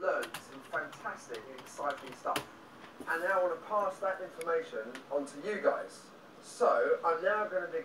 learned some fantastic, exciting stuff. And now I want to pass that information on to you guys. So I'm now going to be.